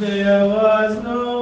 There was no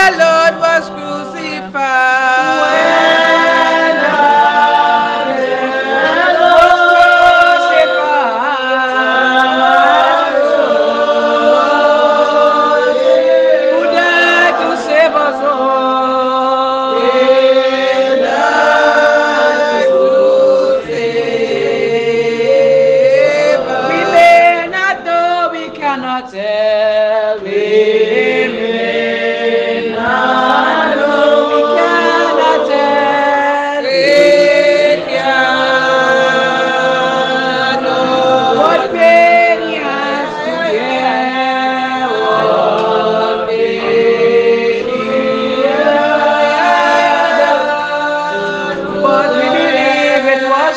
cielo.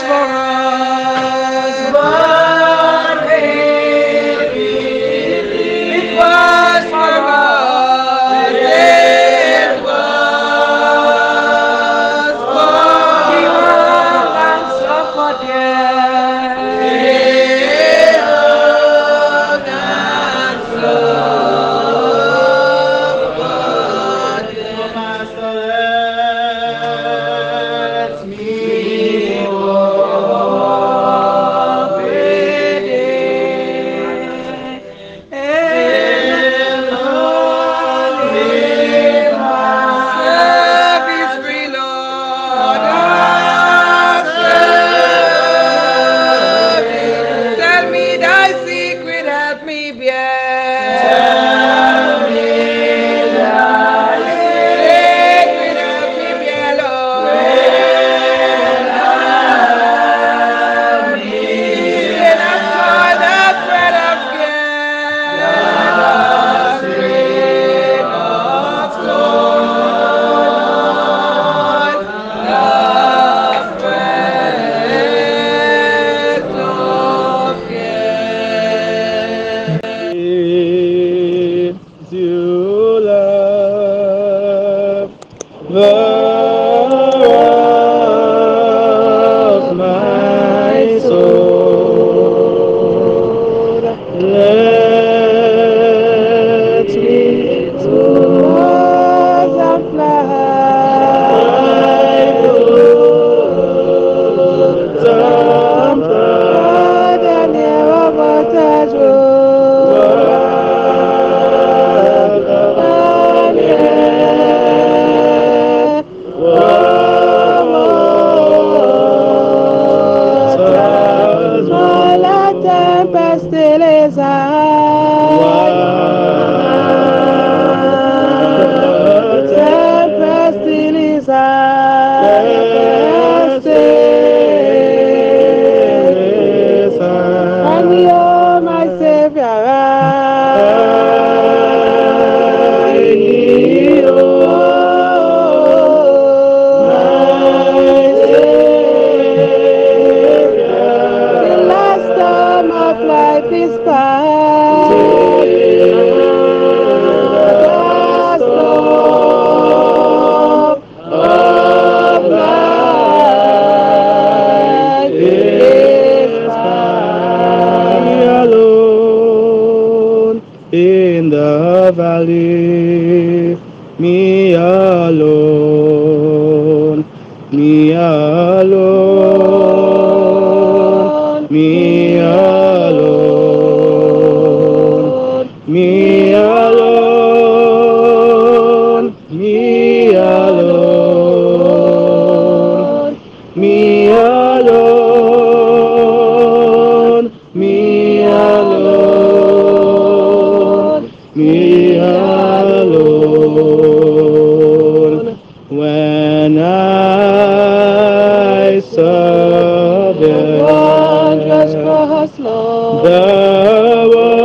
for us. Baba.